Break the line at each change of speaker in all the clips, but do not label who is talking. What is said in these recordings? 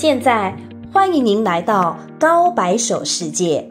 现在，欢迎您来到高白手世界。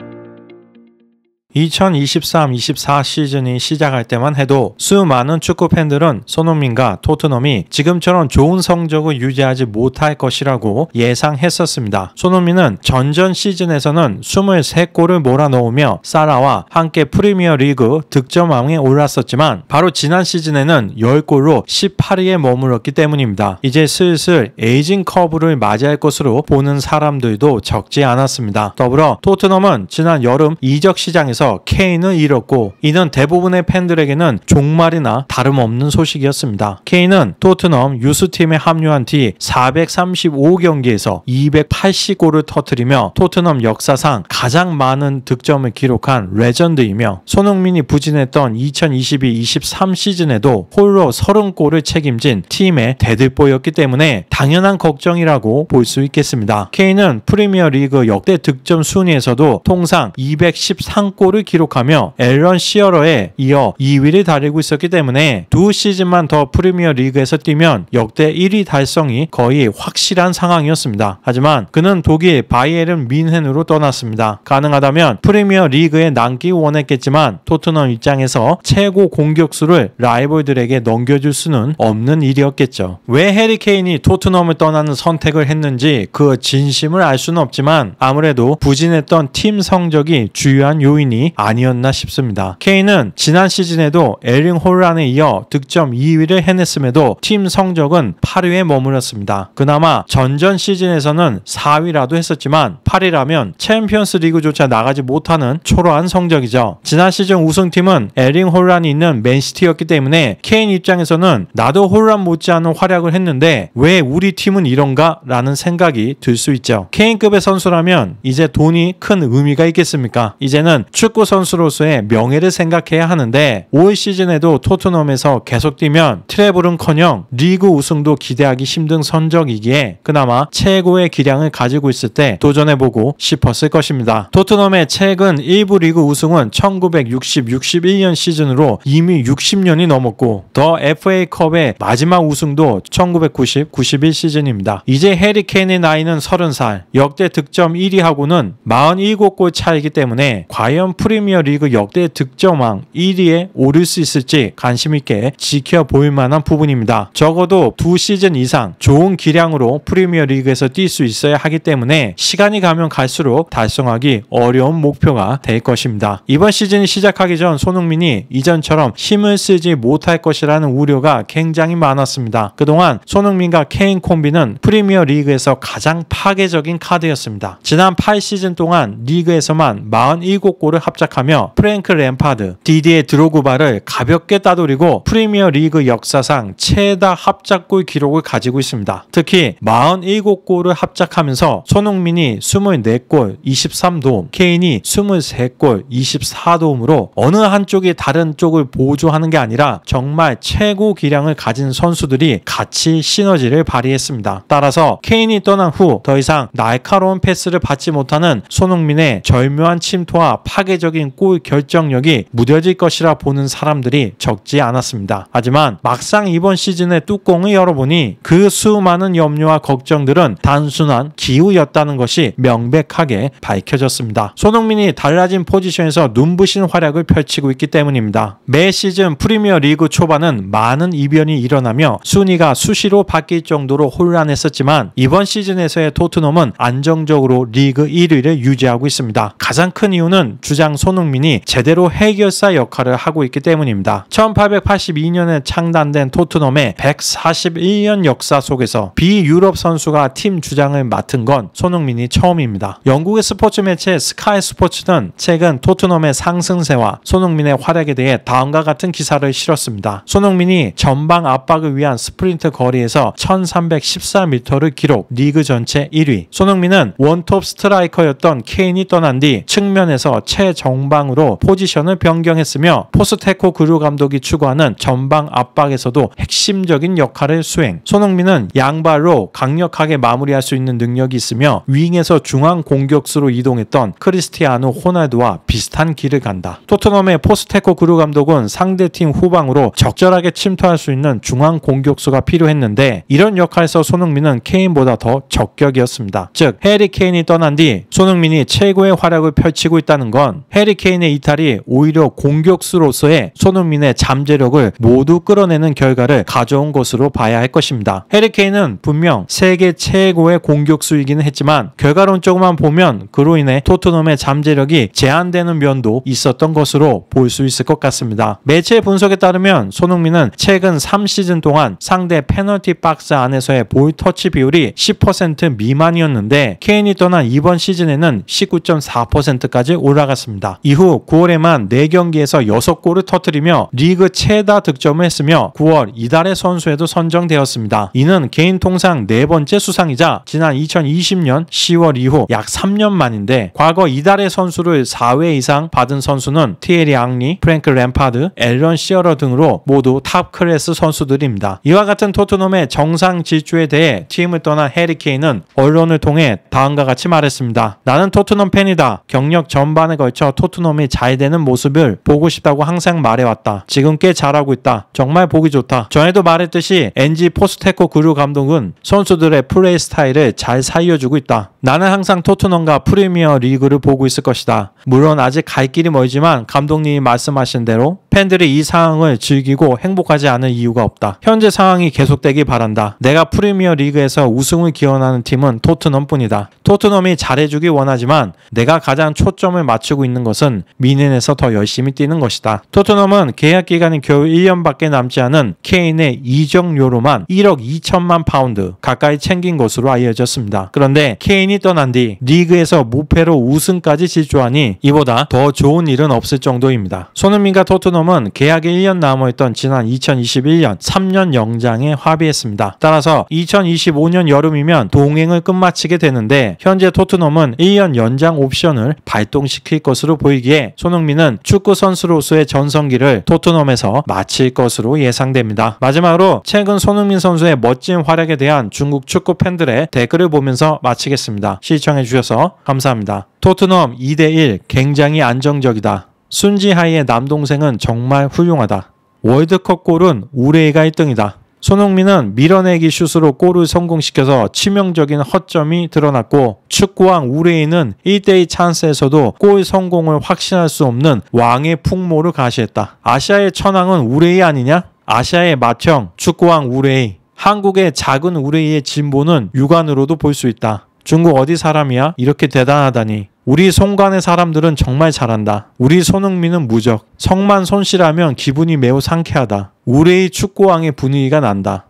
2023-24 시즌이 시작할 때만 해도 수많은 축구 팬들은 손흥민과 토트넘이 지금처럼 좋은 성적을 유지하지 못할 것이라고 예상했었습니다. 손흥민은 전전 시즌에서는 23골을 몰아넣으며 사라와 함께 프리미어 리그 득점왕에 올랐었지만 바로 지난 시즌에는 10골로 18위에 머물렀기 때문입니다. 이제 슬슬 에이징 커브를 맞이할 것으로 보는 사람들도 적지 않았습니다. 더불어 토트넘은 지난 여름 이적 시장에서 케인을 잃었고 이는 대부분의 팬들에게는 종말이나 다름없는 소식이었습니다. 케인은 토트넘 유스팀에 합류한 뒤 435경기에서 280골을 터뜨리며 토트넘 역사상 가장 많은 득점을 기록한 레전드이며 손흥민이 부진했던 2022-23 시즌에도 홀로 30골을 책임진 팀의 대들보였기 때문에 당연한 걱정이라고 볼 수 있겠습니다. 케인은 프리미어 리그 역대 득점 순위에서도 통상 213골 을 기록하며 앨런 시어러에 이어 2위를 달리고 있었기 때문에 두 시즌만 더 프리미어 리그에서 뛰면 역대 1위 달성이 거의 확실한 상황이었습니다. 하지만 그는 독일 바이에른 뮌헨으로 떠났습니다. 가능하다면 프리미어 리그에 남기 원했겠지만 토트넘 입장에서 최고 공격수를 라이벌들에게 넘겨줄 수는 없는 일이었겠죠. 왜 해리 케인이 토트넘을 떠나는 선택을 했는지 그 진심을 알 수는 없지만 아무래도 부진했던 팀 성적이 주요한 요인이 아니었나 싶습니다. 케인은 지난 시즌에도 엘링 홀란에 이어 득점 2위를 해냈음에도 팀 성적은 8위에 머물렀습니다. 그나마 전전 시즌에서는 4위라도 했었지만 8위라면 챔피언스 리그조차 나가지 못하는 초라한 성적이죠. 지난 시즌 우승팀은 엘링 홀란이 있는 맨시티였기 때문에 케인 입장에서는 나도 홀란 못지않은 활약을 했는데 왜 우리 팀은 이런가? 라는 생각이 들 수 있죠. 케인급의 선수라면 이제 돈이 큰 의미가 있겠습니까? 이제는 축구 선수로서의 명예를 생각해야 하는데 올 시즌에도 토트넘에서 계속 뛰면 트레블은커녕 리그 우승도 기대하기 힘든 성적이기에 그나마 최고의 기량을 가지고 있을 때 도전해보고 싶었을 것입니다. 토트넘의 최근 1부 리그 우승은 1960-61년 시즌으로 이미 60년이 넘었고 더 FA컵의 마지막 우승도 1990-91 시즌입니다. 이제 해리 케인의 나이는 30살, 역대 득점 1위하고는 47골 차이기 때문에 과연 프리미어 리그 역대 득점왕 1위에 오를 수 있을지 관심 있게 지켜볼 만한 부분입니다. 적어도 두 시즌 이상 좋은 기량으로 프리미어 리그에서 뛸 수 있어야 하기 때문에 시간이 가면 갈수록 달성하기 어려운 목표가 될 것입니다. 이번 시즌이 시작하기 전 손흥민이 이전처럼 힘을 쓰지 못할 것이라는 우려가 굉장히 많았습니다. 그동안 손흥민과 케인 콤비는 프리미어 리그에서 가장 파괴적인 카드였습니다. 지난 8시즌 동안 리그에서만 47골을 합작하며 프랭크 램파드, 디디에 드로구바를 가볍게 따돌리고 프리미어 리그 역사상 최다 합작골 기록을 가지고 있습니다. 특히 47골을 합작하면서 손흥민이 24골 23도움, 케인이 23골 24도움으로 어느 한쪽이 다른 쪽을 보조하는 게 아니라 정말 최고 기량을 가진 선수들이 같이 시너지를 발휘했습니다. 따라서 케인이 떠난 후 더 이상 날카로운 패스를 받지 못하는 손흥민의 절묘한 침투와 파괴 적인 골 결정력이 무뎌질 것이라 보는 사람들이 적지 않았습니다. 하지만 막상 이번 시즌의 뚜껑을 열어보니 그 수많은 염려와 걱정들은 단순한 기우였다는 것이 명백하게 밝혀졌습니다. 손흥민이 달라진 포지션에서 눈부신 활약을 펼치고 있기 때문입니다. 매 시즌 프리미어 리그 초반은 많은 이변이 일어나며 순위가 수시로 바뀔 정도로 혼란했었지만 이번 시즌에서의 토트넘은 안정적으로 리그 1위를 유지하고 있습니다. 가장 큰 이유는 주장 손흥민이 제대로 해결사 역할을 하고 있기 때문입니다. 1882년에 창단된 토트넘의 141년 역사 속에서 비유럽 선수가 팀 주장을 맡은 건 손흥민이 처음입니다. 영국의 스포츠 매체 스카이 스포츠는 최근 토트넘의 상승세와 손흥민의 활약에 대해 다음과 같은 기사를 실었습니다. 손흥민이 전방 압박을 위한 스프린트 거리에서 1314m를 기록 리그 전체 1위. 손흥민은 원톱 스트라이커였던 케인이 떠난 뒤 측면에서 최전방으로 포지션을 변경했으며 포스테코글루 감독이 추구하는 전방 압박에서도 핵심적인 역할을 수행. 손흥민은 양발로 강력하게 마무리할 수 있는 능력이 있으며 윙에서 중앙 공격수로 이동했던 크리스티아노 호날두와 비슷한 길을 간다. 토트넘의 포스테코 그루 감독은 상대팀 후방으로 적절하게 침투할 수 있는 중앙 공격수가 필요했는데 이런 역할에서 손흥민은 케인보다 더 적격이었습니다. 즉 해리 케인이 떠난 뒤 손흥민이 최고의 활약을 펼치고 있다는 건 해리 케인의 이탈이 오히려 공격수로서의 손흥민의 잠재력을 모두 끌어내는 결과를 가져온 것으로 봐야 할 것입니다. 해리 케인은 분명 세계 최고의 공격수이기는 했지만 결과론적으로만 보면 그로 인해 토트넘의 잠재력이 제한되는 면도 있었던 것으로 볼 수 있을 것 같습니다. 매체 분석에 따르면 손흥민은 최근 3시즌 동안 상대 페널티 박스 안에서의 볼 터치 비율이 10% 미만이었는데 케인이 떠난 이번 시즌에는 19.4%까지 올라갔습니다. 이후 9월에만 4경기에서 6골을 터뜨리며 리그 최다 득점을 했으며 9월 이달의 선수에도 선정되었습니다. 이는 개인 통상 네 번째 수상이자 지난 2020년 10월 이후 약 3년 만인데 과거 이달의 선수를 4회 이상 받은 선수는 티에리 앙리, 프랭크 램파드, 앨런 시어러 등으로 모두 탑 클래스 선수들입니다. 이와 같은 토트넘의 정상 질주에 대해 팀을 떠난 해리 케인은 언론을 통해 다음과 같이 말했습니다. 나는 토트넘 팬이다. 경력 전반에 걸쳐 토트넘이 잘 되는 모습을 보고 싶다고 항상 말해왔다. 지금 꽤 잘하고 있다. 정말 보기 좋다. 전에도 말했듯이 엔지 포스테코글루 감독은 선수들의 플레이 스타일을 잘 살려주고 있다. 나는 항상 토트넘과 프리미어 리그를 보고 있을 것이다. 물론 아직 갈 길이 멀지만 감독님이 말씀하신 대로 팬들이 이 상황을 즐기고 행복하지 않을 이유가 없다. 현재 상황이 계속되길 바란다. 내가 프리미어 리그에서 우승을 기원하는 팀은 토트넘뿐이다. 토트넘이 잘해주길 원하지만 내가 가장 초점을 맞추고 있는 것은 뮌헨에서 더 열심히 뛰는 것이다. 토트넘은 계약 기간이 겨우 1년밖에 남지 않은 케인의 이적료로만 1억 2천만 파운드 가까이 챙긴 것으로 알려졌습니다. 그런데 케인이 떠난 뒤 리그에서 무패로 우승까지 질주하니 이보다 더 좋은 일은 없을 정도입니다. 손흥민과 토트넘은 계약이 1년 남아있던 지난 2021년 3년 영장에 합의했습니다. 따라서 2025년 여름이면 동행을 끝마치게 되는데 현재 토트넘은 1년 연장 옵션을 발동시킬 것으로 보이기에 손흥민은 축구 선수로서의 전성기를 토트넘에서 마칠 것으로 예상됩니다. 마지막으로 최근 손흥민 선수의 멋진 활약에 대한 중국 축구 팬들의 댓글을 보면서 마치겠습니다. 시청해 주셔서 감사합니다. 토트넘 2대1 굉장히 안정적이다. 순지하이의 남동생은 정말 훌륭하다. 월드컵 골은 우레이가 1등이다. 손흥민은 밀어내기 슛으로 골을 성공시켜서 치명적인 허점이 드러났고 축구왕 우레이는 1대2 찬스에서도 골 성공을 확신할 수 없는 왕의 풍모를 가시했다. 아시아의 천왕은 우레이 아니냐? 아시아의 맏형 축구왕 우레이. 한국의 작은 우레이의 진보는 육안으로도 볼 수 있다. 중국 어디 사람이야? 이렇게 대단하다니. 우리 송관의 사람들은 정말 잘한다. 우리 손흥민은 무적. 성만 손실하면 기분이 매우 상쾌하다. 우레이 축구왕의 분위기가 난다.